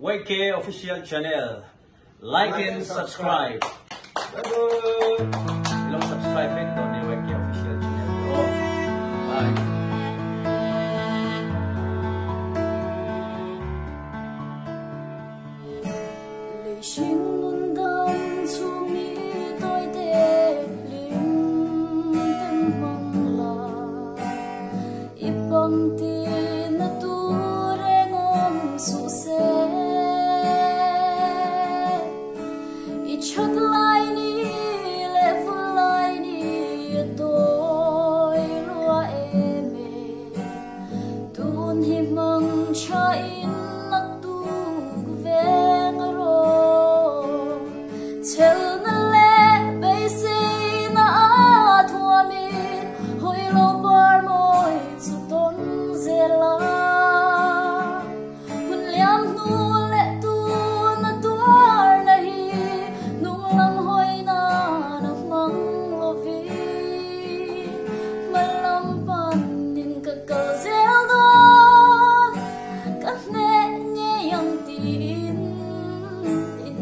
YK official channel. Like, like and subscribe. Bye bye. Ilong subscribe to the ni YK official channel. Bro. Bye. Ibang tiyan each other